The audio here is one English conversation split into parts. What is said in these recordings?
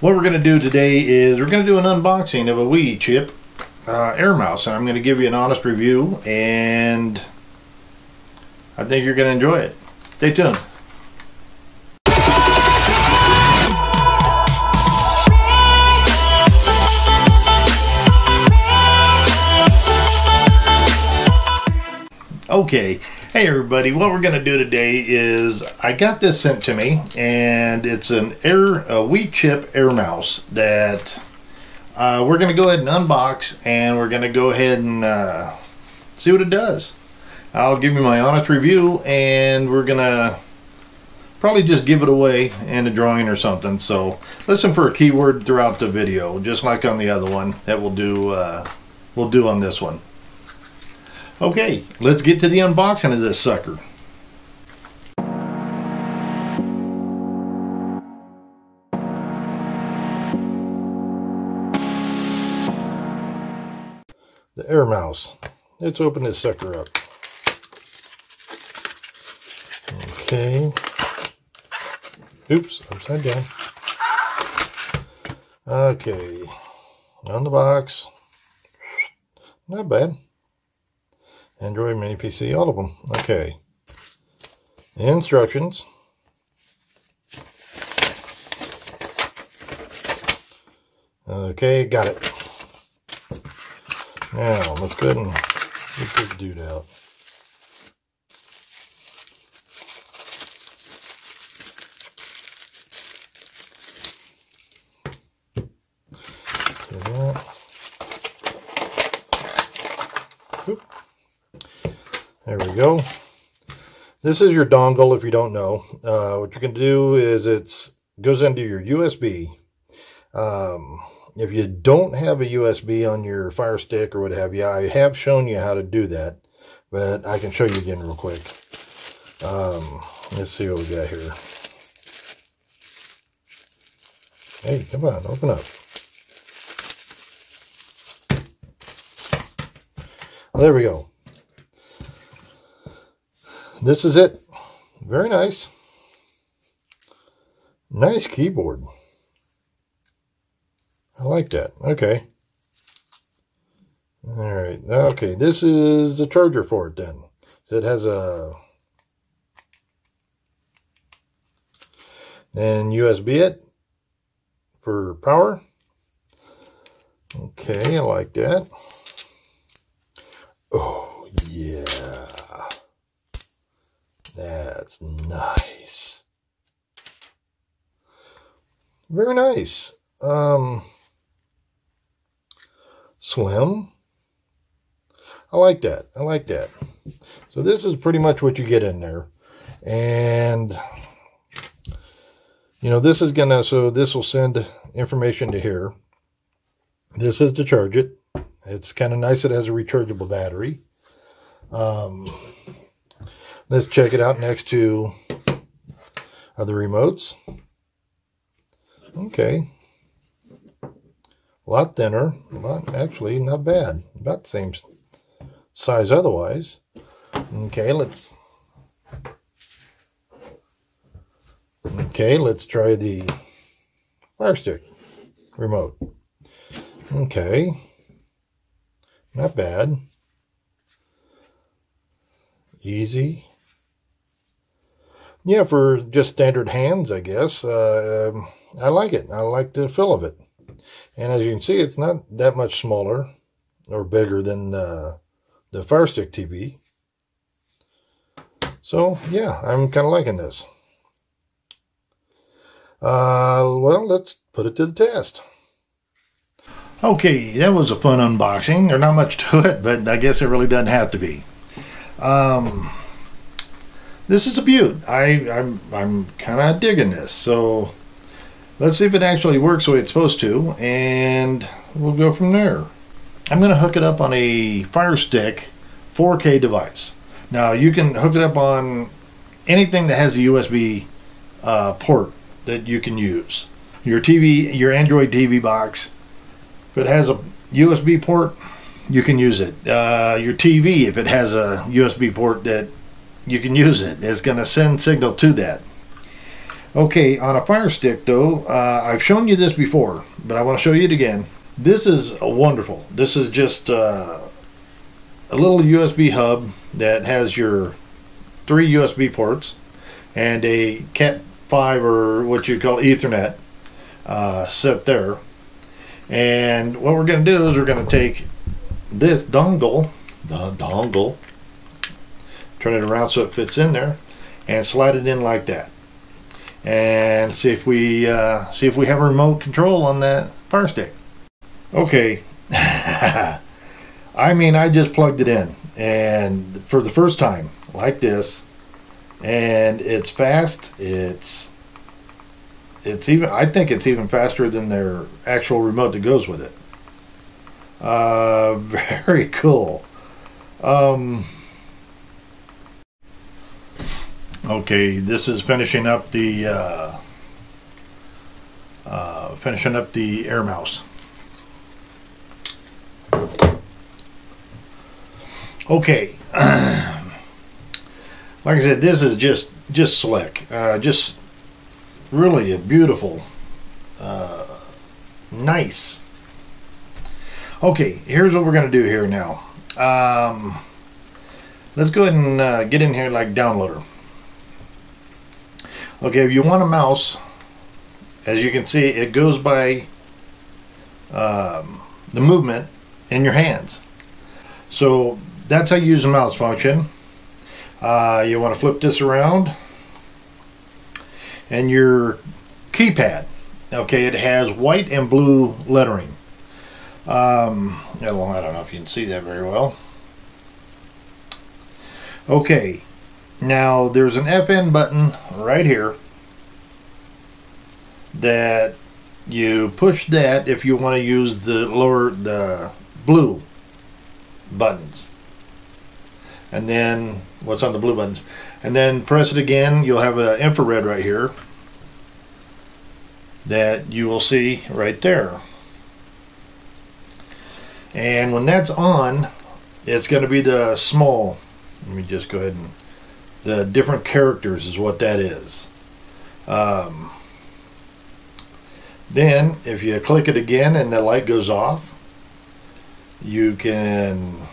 what we're going to do today is we're going to do an unboxing of a Wechip uh, air mouse and I'm going to give you an honest review and I think you're going to enjoy it. Stay tuned. Okay, hey everybody, what we're going to do today is I got this sent to me and it's an air a Wechip air mouse that uh, we're going to go ahead and unbox and we're going to go ahead and uh, see what it does. I'll give you my honest review and we're going to probably just give it away in a drawing or something. So listen for a keyword throughout the video, just like on the other one that we'll do, uh, we'll do on this one. Okay, let's get to the unboxing of this sucker. The air mouse. Let's open this sucker up. Okay. Oops, upside down. Okay. On the box. Not bad. Android, Mini PC, all of them. Okay. Instructions. Okay, got it. Now, let's go ahead and get this dude out. There we go. This is your dongle if you don't know. Uh, what you can do is it goes into your USB. Um, if you don't have a USB on your Fire Stick or what have you, I have shown you how to do that. But I can show you again real quick. Um, let's see what we got here. Hey, come on, open up. Well, there we go this is it. Very nice. Nice keyboard. I like that. Okay. All right. Okay, this is the charger for it then. It has a and USB it for power. Okay, I like that. Oh, yeah. That's nice. Very nice. Um, slim. I like that. I like that. So this is pretty much what you get in there. And, you know, this is going to, so this will send information to here. This is to charge it. It's kind of nice. It has a rechargeable battery. Um, Let's check it out next to other remotes. Okay. A lot thinner. but actually, not bad. About the same size otherwise. Okay, let's... Okay, let's try the Fire Stick remote. Okay. Not bad. Easy yeah, for just standard hands, I guess. Uh, um, I like it. I like the feel of it. And as you can see, it's not that much smaller or bigger than uh, the Fire Stick TV. So, yeah, I'm kind of liking this. Uh, well, let's put it to the test. Okay, that was a fun unboxing. There's not much to it, but I guess it really doesn't have to be. Um, this is a beaut. I, I'm, I'm kind of digging this. So let's see if it actually works the way it's supposed to, and we'll go from there. I'm going to hook it up on a Fire Stick 4K device. Now you can hook it up on anything that has a USB uh, port that you can use. Your TV, your Android TV box, if it has a USB port, you can use it. Uh, your TV, if it has a USB port that you can use it. It's going to send signal to that. Okay, on a Fire Stick though, uh, I've shown you this before, but I want to show you it again. This is wonderful. This is just uh, a little USB hub that has your three USB ports and a Cat 5 or what you call Ethernet uh, set there. And what we're going to do is we're going to take this dongle, the dongle, turn it around so it fits in there, and slide it in like that. And see if we uh, see if we have a remote control on that Fire Stick. Okay. I mean, I just plugged it in, and for the first time, like this, and it's fast. It's it's even I think it's even faster than their actual remote that goes with it. Uh, very cool. Um, okay, this is finishing up the uh, uh, finishing up the air mouse. Okay. like I said, this is just just slick. Uh, just really a beautiful, uh, nice. Okay, here's what we're gonna do here now. Um, let's go ahead and uh, get in here like downloader. Okay, if you want a mouse, as you can see, it goes by um, the movement in your hands. So that's how you use the mouse function. Uh, you want to flip this around and your keypad okay it has white and blue lettering um, I don't know if you can see that very well okay now there's an FN button right here that you push that if you want to use the lower the blue buttons. And then what's on the blue buttons? And then press it again you'll have an infrared right here that you will see right there. And when that's on it's going to be the small. Let me just go ahead and the different characters is what that is. Um, then if you click it again and the light goes off you can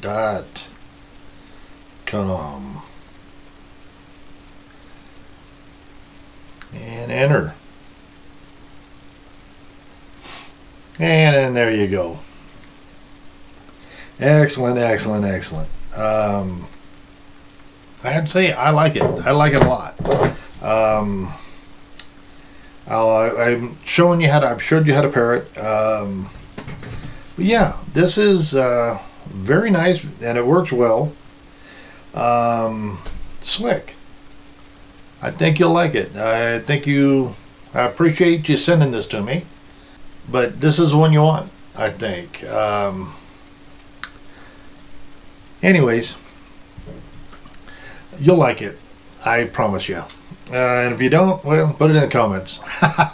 dot com and enter. And then there you go. Excellent excellent excellent. Um, I have to say I like it. I like it a lot. Um, i am showing you how to I've showed you how to pair it. Um, but yeah this is uh, very nice and it works well. Um, slick. I think you'll like it. I think you, I appreciate you sending this to me. But this is the one you want, I think. Um, anyways, you'll like it. I promise you. Uh, and if you don't, well, put it in the comments.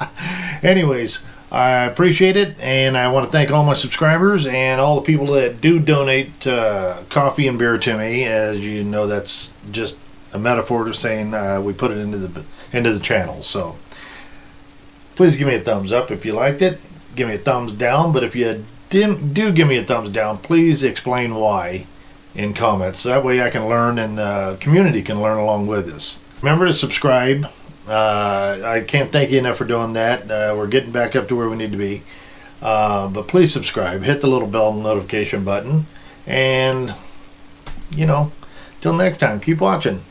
anyways, I appreciate it, and I want to thank all my subscribers and all the people that do donate uh, coffee and beer to me. As you know, that's just a metaphor to saying uh, we put it into the into the channel. So please give me a thumbs up if you liked it. Give me a thumbs down, but if you do give me a thumbs down, please explain why in comments. That way I can learn and the community can learn along with us. Remember to subscribe uh, I can't thank you enough for doing that. Uh, we're getting back up to where we need to be. Uh, but please subscribe, hit the little bell notification button, and you know, till next time, keep watching.